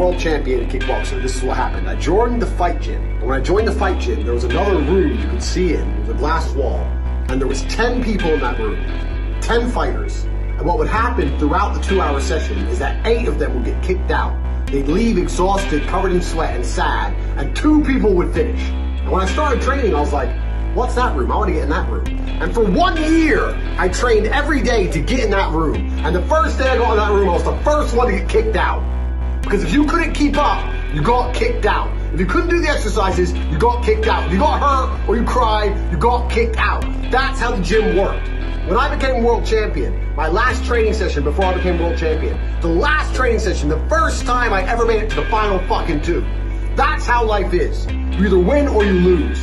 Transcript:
world champion kickboxer, this is what happened. I joined the fight gym. And when I joined the fight gym, there was another room you could see in. There was a glass wall. And there was 10 people in that room. 10 fighters. And what would happen throughout the two hour session is that eight of them would get kicked out. They'd leave exhausted, covered in sweat and sad, and two people would finish. And when I started training, I was like, what's that room? I want to get in that room. And for one year, I trained every day to get in that room. And the first day I got in that room, I was the first one to get kicked out. Because if you couldn't keep up, you got kicked out. If you couldn't do the exercises, you got kicked out. If you got hurt or you cried, you got kicked out. That's how the gym worked. When I became world champion, my last training session before I became world champion, the last training session, the first time I ever made it to the final fucking two. That's how life is. You either win or you lose.